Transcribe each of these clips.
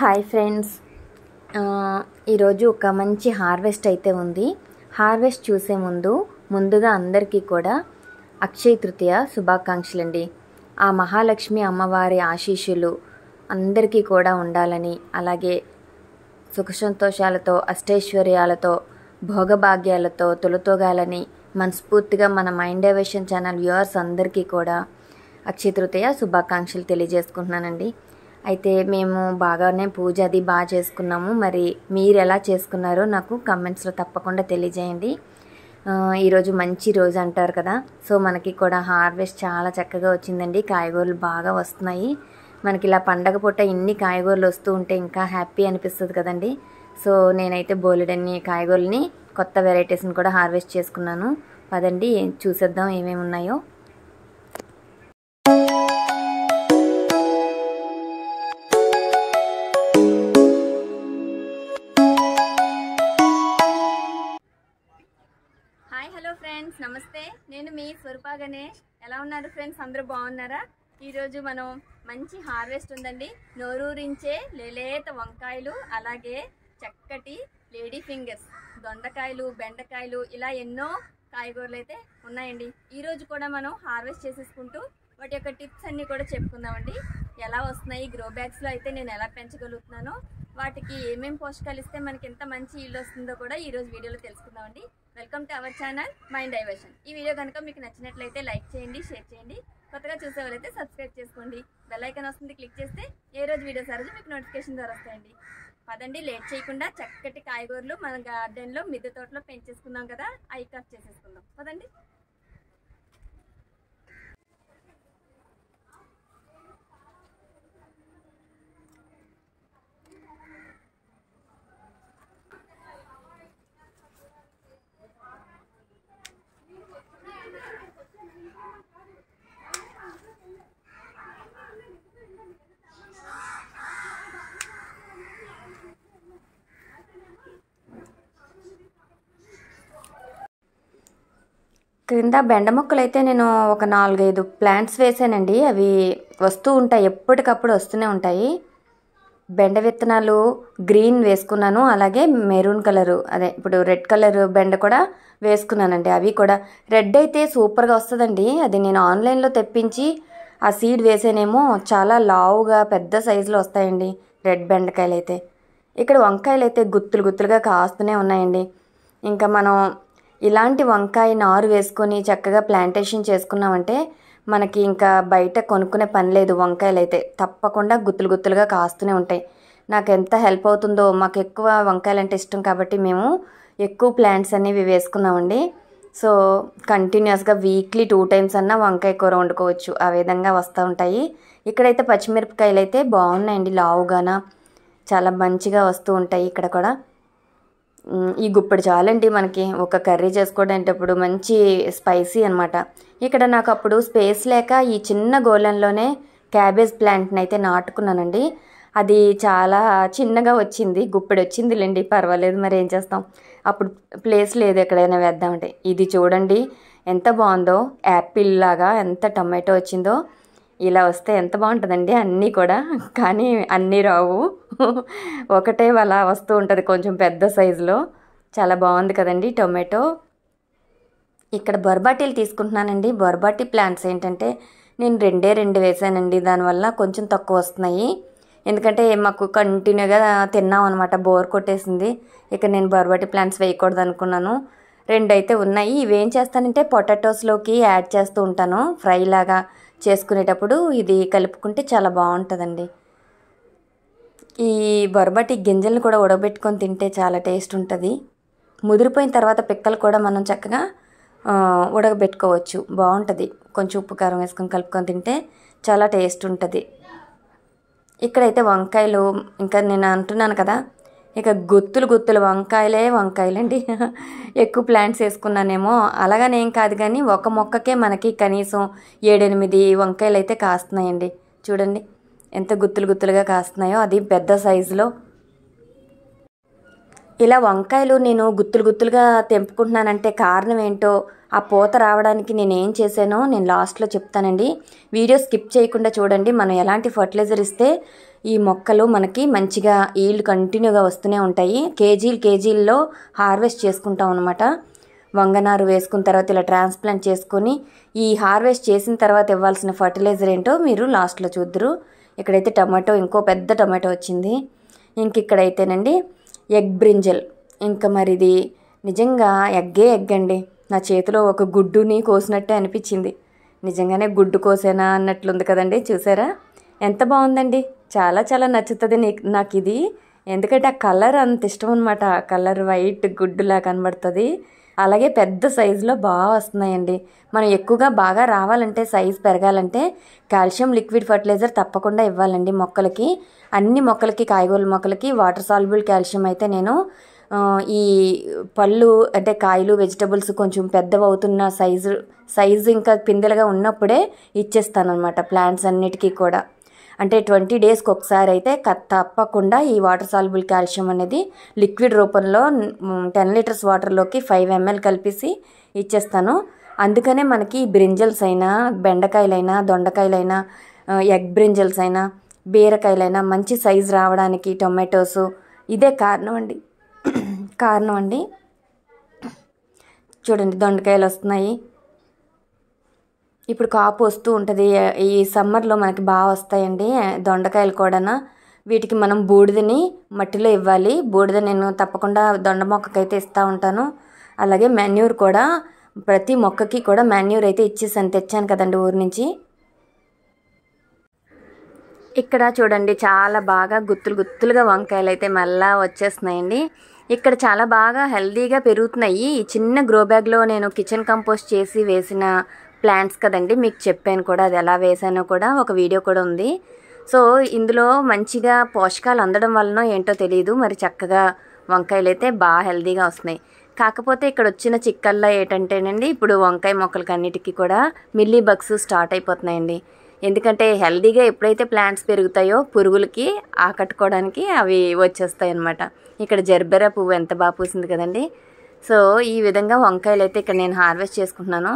Hi friends ఈరోజు ఒక మంచి హార్వెస్ట్ అయితే ఉంది. హార్వెస్ట్ చూసే ముందు ముందుగా అందరికీ కూడా అక్షయ తృతీయ శుభాకాంక్షలు అండి ఆ మహాలక్ష్మి అమ్మవారి ఆశీస్సులు అందరికీ కూడా ఉండాలని అలాగే సుఖ సంతోషాలతో అష్టైశ్వర్యాలతో భోగభాగ్యాలతో తొలతోగాలని మనస్ఫూర్తిగా మన మైండ్ డైవర్షన్ ఛానల్ వ్యూవర్స్ అందరికీ కూడా అక్షయ తృతీయ శుభాకాంక్షలు తెలియజేసుకుంటున్నానండి. అయితే మేము బాగానే పూజ అది బాగా చేసుకున్నాము. మరి మీరు ఎలా చేసుకున్నారో నాకు కమెంట్స్లో తప్పకుండా తెలియజేయండి. ఈరోజు మంచి రోజు అంటారు కదా. సో మనకి కూడా హార్వెస్ట్ చాలా చక్కగా వచ్చిందండి. కాయగూరలు బాగా వస్తున్నాయి. మనకి ఇలా పండగ పూట ఇన్ని కాయగూరలు వస్తూ ఉంటే ఇంకా హ్యాపీ అనిపిస్తుంది కదండి. సో నేనైతే బోలెడన్ని కాయగూరలని కొత్త వెరైటీస్ని కూడా హార్వెస్ట్ చేసుకున్నాను. పదండి చూసేద్దాం ఏమేమి ఉన్నాయో నేను మీ స్వరూప గణేష్. ఎలా ఉన్నారు ఫ్రెండ్స్ అందరూ బాగున్నారా? ఈరోజు మనం మంచి హార్వెస్ట్ ఉందండి. నోరూరించే లేలేత వంకాయలు అలాగే చక్కటి లేడీ ఫింగర్స్ దొండకాయలు బెండకాయలు ఇలా ఎన్నో కాయగూరలు అయితే ఉన్నాయండి. ఈరోజు కూడా మనం హార్వెస్ట్ చేసేసుకుంటూ వాటి యొక్క టిప్స్ అన్నీ కూడా చెప్పుకుందామండి. ఎలా వస్తున్నాయి? గ్రో బ్యాగ్స్లో అయితే నేను ఎలా పెంచగలుగుతున్నానో వాటికి ఏమేమి పోషకాలు ఇస్తే మనకి ఎంత మంచి ఇల్లు వస్తుందో కూడా ఈరోజు వీడియోలో తెలుసుకుందామండి. Welcome to our channel mind diversion ఈ వీడియో కనుక మీకు నచ్చినట్లయితే లైక్ చేయండి షేర్ చేయండి. కొత్తగా చూసే సబ్స్క్రైబ్ చేసుకోండి. బెల్ ఐకన్ వస్తుంది క్లిక్ చేస్తే ఏ రోజు వీడియోస్ ఆ రోజు మీకు నోటిఫికేషన్ ద్వారా వస్తాయండి. పదండి లేట్ చేయకుండా చక్కటి కాయగూరలు మన గార్డెన్లో మిద్దె తోటలో పెంచేసుకుందాం కదా ఐ కట్ చేసేసుకుందాం. పదండి. క్రింద బెండ మొక్కలు అయితే నేను ఒక నాలుగైదు ప్లాంట్స్ వేసానండి. అవి వస్తూ ఉంటాయి ఎప్పటికప్పుడు వస్తూనే ఉంటాయి. బెండ విత్తనాలు గ్రీన్ వేసుకున్నాను అలాగే మెరూన్ కలరు అదే ఇప్పుడు రెడ్ కలర్ బెండ కూడా వేసుకున్నానండి. అవి కూడా రెడ్ అయితే సూపర్గా వస్తుందండి. అది నేను ఆన్లైన్లో తెప్పించి ఆ సీడ్ వేసేనేమో చాలా లావుగా పెద్ద సైజులో వస్తాయండి రెడ్ బెండకాయలు అయితే ఇక్కడ వంకాయలు అయితే గుత్తులు గుత్తులుగా కాస్తూనే ఉన్నాయండి. ఇంకా మనం ఇలాంటి వంకాయ నారు వేసుకొని చక్కగా ప్లాంటేషన్ చేసుకున్నామంటే మనకి ఇంకా బయట కొనుక్కునే పని లేదు వంకాయలు అయితే తప్పకుండా గుత్తులు గుత్తులుగా కాస్తూనే ఉంటాయి. నాకు ఎంత హెల్ప్ అవుతుందో మాకు ఎక్కువ వంకాయలు అంటే ఇష్టం కాబట్టి మేము ఎక్కువ ప్లాంట్స్ అనేవి వేసుకున్నామండి. సో కంటిన్యూస్గా వీక్లీ టూ టైమ్స్ అన్నా వంకాయ కూర వండుకోవచ్చు. ఆ విధంగా వస్తూ ఉంటాయి. ఇక్కడైతే పచ్చిమిరపకాయలు అయితే బాగున్నాయండి లావుగాన. చాలా మంచిగా వస్తూ ఉంటాయి ఇక్కడ కూడా. ఈ గుప్పడి చాలండి మనకి. ఒక కర్రీ చేసుకోవడానికి మంచి స్పైసీ అనమాట ఇక్కడ నాకు అప్పుడు స్పేస్ లేక ఈ చిన్న గోళంలోనే క్యాబేజ్ ప్లాంట్ని అయితే నాటుకున్నానండి. అది చాలా చిన్నగా వచ్చింది. గుప్పెడు వచ్చింది లేండి పర్వాలేదు మరి ఏం చేస్తాం? అప్పుడు ప్లేస్ లేదు ఎక్కడైనా వేద్దామంటే. ఇది చూడండి ఎంత బాగుందో. యాపిల్ లాగా ఎంత టమాటో వచ్చిందో. ఇలా వస్తే ఎంత బాగుంటుందండి? అన్నీ కూడా. కానీ అన్నీ రావు. ఒకటే అలా వస్తూ ఉంటుంది కొంచెం పెద్ద సైజులో. చాలా బాగుంది కదండి టొమాటో. ఇక్కడ బొర్బాటీలు తీసుకుంటున్నానండి. బొర్బాటీ ప్లాంట్స్ ఏంటంటే నేను రెండే రెండు వేసానండి. దానివల్ల కొంచెం తక్కువ వస్తున్నాయి. ఎందుకంటే మాకు కంటిన్యూగా తిన్నాం అనమాట బోర్ కొట్టేసింది. ఇక నేను బొర్బాటీ ప్లాంట్స్ వేయకూడదు అనుకున్నాను. రెండు అయితే ఉన్నాయి. ఇవేం చేస్తానంటే పొటాటోస్లోకి యాడ్ చేస్తూ ఉంటాను. ఫ్రై లాగా చేసుకునేటప్పుడు ఇది కలుపుకుంటే చాలా బాగుంటుందండి. ఈ బొరబటి గింజలను కూడా ఉడకబెట్టుకొని తింటే చాలా టేస్ట్ ఉంటుంది. ముదిరిపోయిన తర్వాత పిక్కలు కూడా మనం చక్కగా ఉడకబెట్టుకోవచ్చు. బాగుంటుంది. కొంచెం ఉప్పు కారం వేసుకొని కలుపుకొని తింటే చాలా టేస్ట్ ఉంటుంది. ఇక్కడైతే వంకాయలు ఇంకా నేను అంటున్నాను కదా ఇక గుత్తులు గుత్తులు వంకాయలే వంకాయలండి. ఎక్కువ ప్లాంట్స్ వేసుకున్నానేమో. అలాగనేం కాదు కానీ ఒక మొక్కకే మనకి కనీసం ఏడెనిమిది వంకాయలు అయితే కాస్తున్నాయండి. చూడండి ఎంత గుత్తులు గుత్తులుగా కాస్తున్నాయో అది పెద్ద సైజులో ఇలా వంకాయలు నేను గుత్తులు గుత్తులుగా తెంపుకుంటున్నానంటే కారణం ఏంటో ఆ పూత రావడానికి నేను ఏం చేశానో నేను లాస్ట్లో చెప్తానండి. వీడియో స్కిప్ చేయకుండా చూడండి. మనం ఎలాంటి ఫర్టిలైజర్ ఇస్తే ఈ మొక్కలు మనకి మంచిగా ఈల్డ్ కంటిన్యూగా వస్తూనే ఉంటాయి. కేజీలు కేజీల్లో హార్వెస్ట్ చేసుకుంటాం అనమాట వంగనారు వేసుకున్న తర్వాత ఇలా ట్రాన్స్ప్లాంట్ చేసుకొని ఈ హార్వెస్ట్ చేసిన తర్వాత ఇవ్వాల్సిన ఫర్టిలైజర్ ఏంటో మీరు లాస్ట్లో చూద్దరు. ఇక్కడైతే టమాటో ఇంకో పెద్ద టమాటో వచ్చింది. ఇంక ఇక్కడైతేనండి ఎగ్ బ్రింజల్ ఇంకా మరి ఇది నిజంగా ఎగ్గే ఎగ్ అండి. నా చేతిలో ఒక గుడ్డుని కోసినట్టే అనిపించింది. నిజంగానే గుడ్డు కోసేనా అన్నట్లుంది కదండి చూసారా? ఎంత బాగుందండి. చాలా చాలా నచ్చుతుంది నీకు నాకు ఇది ఎందుకంటే ఆ కలర్ అంత ఇష్టం అనమాట ఆ కలర్ వైట్ గుడ్డులా కనబడుతుంది. అలాగే పెద్ద సైజులో బాగా వస్తున్నాయండి. మనం ఎక్కువగా బాగా రావాలంటే సైజ్ పెరగాలంటే కాల్షియం లిక్విడ్ ఫర్టిలైజర్ తప్పకుండా ఇవ్వాలండి మొక్కలకి. అన్ని మొక్కలకి కాయగూరల మొక్కలకి వాటర్ సాల్బుల్ కాల్షియం అయితే నేను ఈ పళ్ళు అంటే కాయలు వెజిటబుల్స్ కొంచెం పెద్దవి అవుతున్న సైజు సైజు ఇంకా పిందెలుగా ఉన్నప్పుడే ఇచ్చేస్తాను అనమాట ప్లాంట్స్ అన్నిటికీ కూడా. అంటే ట్వంటీ డేస్కి ఒకసారి అయితే తప్పకుండా ఈ వాటర్ సాల్బుల్ కాల్షియం అనేది లిక్విడ్ రూపంలో టెన్ లీటర్స్ వాటర్లోకి ఫైవ్ ఎంఎల్ కలిపేసి ఇచ్చేస్తాను. అందుకనే మనకి ఈ బ్రింజల్స్ అయినా బెండకాయలైనా దొండకాయలైనా ఎగ్ బ్రింజల్స్ అయినా బీరకాయలైనా మంచి సైజు రావడానికి టొమాటోస్ ఇదే కారణం అండి. కారణం అండి. చూడండి దొండకాయలు వస్తున్నాయి ఇప్పుడు కాపు వస్తూ ఉంటుంది. ఈ సమ్మర్లో మనకి బాగా వస్తాయండి దొండకాయలు కూడా వీటికి మనం బూడిదని మట్టిలో ఇవ్వాలి. బూడిద నేను తప్పకుండా దొండ మొక్కకైతే ఇస్తూ ఉంటాను. అలాగే మాన్యూర్ కూడా ప్రతి మొక్కకి కూడా మెన్యూర్ అయితే ఇచ్చేసాను. తెచ్చాను కదండి ఊరి నుంచి. ఇక్కడ చూడండి చాలా బాగా గుత్తులు గుత్తులుగా వంకాయలు అయితే మళ్ళా వచ్చేస్తున్నాయండి. ఇక్కడ చాలా బాగా హెల్దీగా పెరుగుతున్నాయి. ఈ చిన్న గ్రో బ్యాగ్లో నేను కిచెన్ కంపోస్ట్ చేసి వేసిన ప్లాంట్స్ కదండి మీకు చెప్పాను కూడా అది ఎలా వేసానో కూడా ఒక వీడియో కూడా ఉంది. సో ఇందులో మంచిగా పోషకాలు అందడం వలన ఏంటో తెలియదు మరి చక్కగా వంకాయలు అయితే బాగా హెల్దీగా వస్తున్నాయి. కాకపోతే ఇక్కడ వచ్చిన చిక్కల్లో ఏంటంటేనండి ఇప్పుడు వంకాయ మొక్కలకి అన్నిటికీ కూడా మిల్లీ బగ్స్ స్టార్ట్ అయిపోతున్నాయండి. ఎందుకంటే హెల్దీగా ఎప్పుడైతే ప్లాంట్స్ పెరుగుతాయో పురుగులకి ఆకట్టుకోవడానికి అవి వచ్చేస్తాయి అన్నమాట ఇక్కడ జర్బెరా పువ్వు ఎంత బాగా పూసింది కదండి. సో ఈ విధంగా వంకాయలు అయితే ఇక్కడ నేను హార్వెస్ట్ చేసుకుంటున్నాను.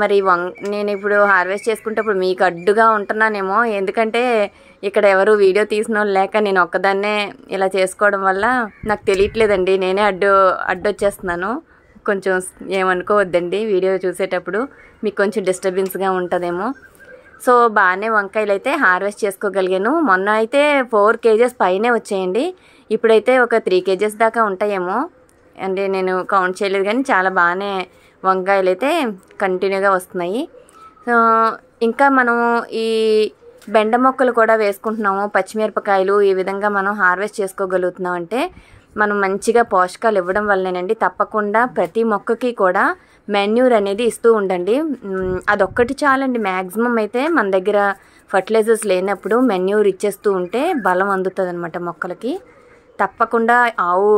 మరి వం నేను ఇప్పుడు హార్వెస్ట్ చేసుకుంటప్పుడు మీకు అడ్డుగా ఉంటున్నానేమో. ఎందుకంటే ఇక్కడ ఎవరు వీడియో తీసిన వాళ్ళు లేక నేను ఒక్కదాన్నే ఇలా చేసుకోవడం వల్ల నాకు తెలియట్లేదండి. నేనే అడ్డు అడ్డొచ్చేస్తున్నాను. కొంచెం ఏమనుకోవద్దండి వీడియో చూసేటప్పుడు. మీకు కొంచెం డిస్టర్బెన్స్గా ఉంటుందేమో. సో బాగానే వంకాయలు అయితే హార్వెస్ట్ చేసుకోగలిగాను. మొన్న అయితే ఫోర్ కేజెస్ పైనే వచ్చాయండి. ఇప్పుడైతే ఒక త్రీ కేజెస్ దాకా ఉంటాయేమో. అంటే నేను కౌంట్ చేయలేదు కానీ చాలా బాగానే వంకాయలు అయితే కంటిన్యూగా వస్తున్నాయి. ఇంకా మనం ఈ బెండ మొక్కలు కూడా వేసుకుంటున్నాము. పచ్చిమిరపకాయలు ఈ విధంగా మనం హార్వెస్ట్ చేసుకోగలుగుతున్నాం అంటే మనం మంచిగా పోషకాలు ఇవ్వడం వల్లనేనండి. తప్పకుండా ప్రతి మొక్కకి కూడా మెన్యూర్ అనేది ఇస్తూ ఉండండి. అదొక్కటి చాలండి. మ్యాక్సిమం అయితే మన దగ్గర ఫర్టిలైజర్స్ లేనప్పుడు మెన్యూర్ ఇచ్చేస్తూ ఉంటే బలం అందుతుంది అనమాట మొక్కలకి. తప్పకుండా ఆవు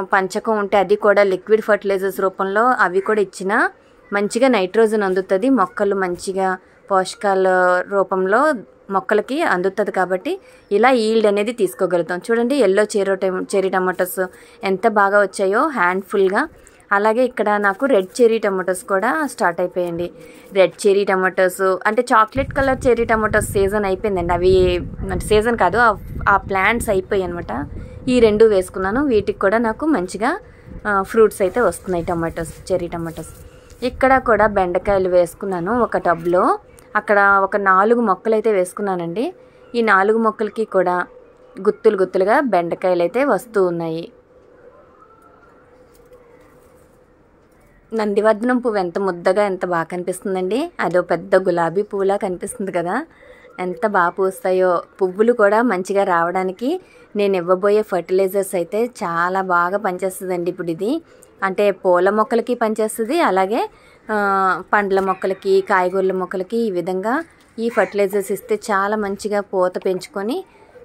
పంచకం ఉంటే అది కూడా లిక్విడ్ ఫర్టిలైజర్స్ రూపంలో అవి కూడా ఇచ్చినా మంచిగా నైట్రోజన్ అందుతుంది. మొక్కలు మంచిగా పోషకాల రూపంలో మొక్కలకి అందుతుంది కాబట్టి ఇలా ఈల్డ్ అనేది తీసుకోగలుగుతాం. చూడండి ఎల్లో చెరో చెరీ టమాటోస్ ఎంత బాగా వచ్చాయో హ్యాండ్ఫుల్గా. అలాగే ఇక్కడ నాకు రెడ్ చెరీ టమాటోస్ కూడా స్టార్ట్ అయిపోయండి రెడ్ చెరీ టమాటోస్ అంటే chocolate colour cherry tomatoes season అయిపోయిందండి. అవి అంటే సీజన్ కాదు ఆ- ఆ ప్లాంట్స్ అయిపోయాయి అనమాట ఈ రెండు వేసుకున్నాను. వీటికి కూడా నాకు మంచిగా ఫ్రూట్స్ అయితే వస్తున్నాయి టమాటోస్ చెర్రీ టమాటోస్. ఇక్కడ కూడా బెండకాయలు వేసుకున్నాను ఒక టబ్లో. అక్కడ ఒక నాలుగు మొక్కలు అయితే వేసుకున్నానండి. ఈ నాలుగు మొక్కలకి కూడా గుత్తులు గుత్తులుగా బెండకాయలు అయితే వస్తూ ఉన్నాయి. నందివర్ధనం పువ్వు ఎంత ముద్దగా ఎంత బాగా కనిపిస్తుందండి. అదో పెద్ద గులాబీ పువ్వులా కనిపిస్తుంది కదా. ఎంత బాగా పూస్తాయో. పువ్వులు కూడా మంచిగా రావడానికి నేను ఇవ్వబోయే ఫర్టిలైజర్స్ అయితే చాలా బాగా పనిచేస్తుందండి ఇప్పుడు ఇది. అంటే పూల మొక్కలకి పనిచేస్తుంది అలాగే పండ్ల మొక్కలకి కాయగూరల మొక్కలకి ఈ విధంగా ఈ ఫర్టిలైజర్స్ ఇస్తే చాలా మంచిగా పూత పెంచుకొని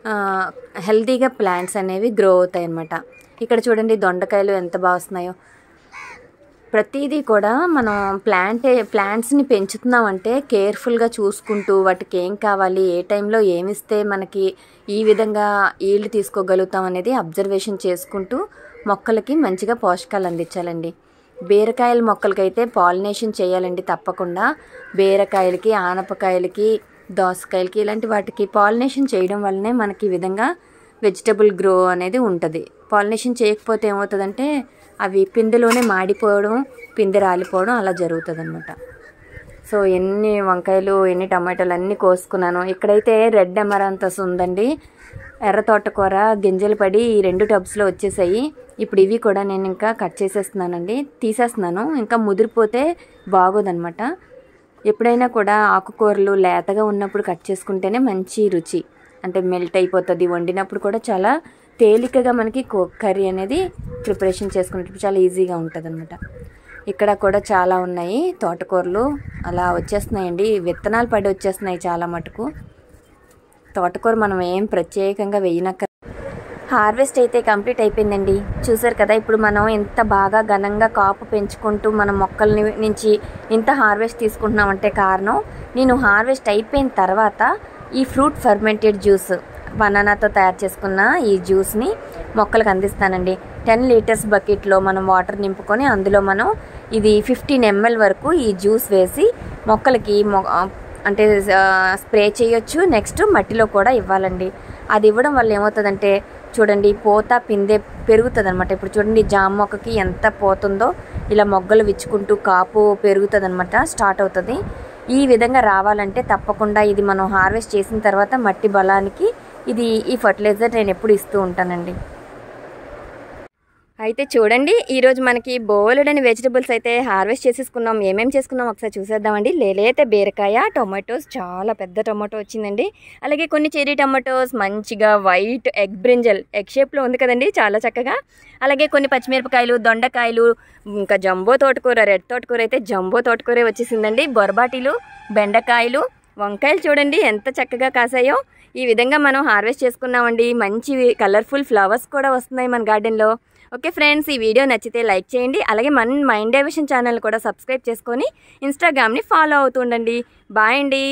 హెల్దీగా హెల్తీగా ప్లాంట్స్ అనేవి గ్రో అవుతాయి అన్నమాట ఇక్కడ చూడండి దొండకాయలు ఎంత బాగా వస్తున్నాయో. ప్రతిదీ కూడా మనం ప్లాంట్ ప్లాంట్స్ని పెంచుతున్నామంటే కేర్ఫుల్గా చూసుకుంటూ వాటికి ఏం కావాలి ఏ టైంలో ఏమిస్తే మనకి ఈ విధంగా ఈల్డ్ తీసుకోగలుగుతాం అనేది అబ్జర్వేషన్ చేసుకుంటూ మొక్కలకి మంచిగా పోషకాలు అందించాలండి. బీరకాయల మొక్కలకైతే పాలినేషన్ చేయాలండి తప్పకుండా. బీరకాయలకి ఆనపకాయలకి దోసకాయలకి ఇలాంటి వాటికి పాలినేషన్ చేయడం వల్లనే మనకి ఈ విధంగా వెజిటబుల్ గ్రో అనేది ఉంటుంది. పాలినేషన్ చేయకపోతే ఏమవుతుందంటే అవి పిందెలోనే మాడిపోవడం పిందె రాలిపోవడం అలా జరుగుతుంది అనమాట సో ఎన్ని వంకాయలు ఎన్ని టమాటాలు అన్నీ కోసుకున్నాను. ఇక్కడైతే రెడ్ ఎమరాంతస్ ఉందండి. ఎర్ర తోటకూర గింజలు పడి ఈ రెండు టబ్స్లో వచ్చేసాయి. ఇప్పుడు ఇవి కూడా నేను ఇంకా కట్ చేసేస్తున్నానండి. తీసేస్తున్నాను. ఇంకా ముదిరిపోతే బాగోదన్నమాట. ఎప్పుడైనా కూడా ఆకుకూరలు లేతగా ఉన్నప్పుడు కట్ చేసుకుంటేనే మంచి రుచి. అంటే మెల్ట్ అయిపోతుంది. వండినప్పుడు కూడా చాలా తేలికగా మనకి కర్రీ అనేది ప్రిపరేషన్ చేసుకునేటప్పుడు చాలా ఈజీగా ఉంటుంది అనమాట ఇక్కడ కూడా చాలా ఉన్నాయి తోటకూరలు. అలా వచ్చేస్తున్నాయండి. విత్తనాలు పడి వచ్చేస్తున్నాయి చాలా మటుకు. తోటకూర మనం ఏం ప్రత్యేకంగా వేయనక్క హార్వెస్ట్ అయితే కంప్లీట్ అయిపోయిందండి. చూసారు కదా ఇప్పుడు మనం ఎంత బాగా ఘనంగా కాపు పెంచుకుంటూ మన మొక్కల్ని నుంచి ఇంత హార్వెస్ట్ తీసుకుంటున్నామంటే కారణం నేను హార్వెస్ట్ అయిపోయిన తర్వాత ఈ ఫ్రూట్ ఫర్మెంటెడ్ జ్యూస్ బనానాతో తయారు చేసుకున్న ఈ జ్యూస్ని మొక్కలకు అందిస్తానండి. టెన్ లీటర్స్ బకెట్లో మనం వాటర్ నింపుకొని అందులో మనం ఇది ఫిఫ్టీన్ ఎంఎల్ వరకు ఈ జ్యూస్ వేసి మొక్కలకి మొ- అంటే స్ప్రే చేయొచ్చు. నెక్స్ట్ మట్టిలో కూడా ఇవ్వాలండి. అది ఇవ్వడం వల్ల ఏమవుతుందంటే చూడండి పోత పిందె పెరుగుతుంది అనమాట ఇప్పుడు చూడండి జామ మొక్కకి ఎంత పోతుందో ఇలా మొగ్గలు విచ్చుకుంటూ కాపు పెరుగుతుంది అనమాట స్టార్ట్ అవుతుంది. ఈ విధంగా రావాలంటే తప్పకుండా ఇది మనం హార్వెస్ట్ చేసిన తర్వాత మట్టి బలానికి ఇది ఈ ఫర్టిలైజర్ నేను ఎప్పుడు ఇస్తూ ఉంటానండి. అయితే చూడండి ఈరోజు మనకి బోలెడని వెజిటబుల్స్ అయితే హార్వెస్ట్ చేసేసుకున్నాం. ఏమేమి చేసుకున్నాం ఒకసారి చూసేద్దామండి. లేలేతే బీరకాయ టొమాటోస్ చాలా పెద్ద టొమాటో వచ్చిందండి. అలాగే కొన్ని చెరీ టొమాటోస్ మంచిగా వైట్ ఎగ్ బ్రింజల్ ఎగ్ షేప్లో ఉంది కదండి చాలా చక్కగా. అలాగే కొన్ని పచ్చిమిరపకాయలు దొండకాయలు ఇంకా జంబో తోటకూర రెడ్ తోటకూర అయితే జంబో తోటకూరే వచ్చేసిందండి. బొరబాటీలు బెండకాయలు వంకాయలు చూడండి ఎంత చక్కగా కాసాయో. ఈ విధంగా మనం హార్వెస్ట్ చేసుకున్నామండి. మంచి కలర్ఫుల్ ఫ్లవర్స్ కూడా వస్తున్నాయి మన గార్డెన్లో. ఓకే ఫ్రెండ్స్ ఈ వీడియో నచ్చితే లైక్ చేయండి. అలాగే మన మైండ్ డైవర్షన్ ఛానల్ కూడా సబ్స్క్రైబ్ చేసుకొని ఇన్స్టాగ్రామ్ని ఫాలో అవుతుండండి బాయ్ అండి.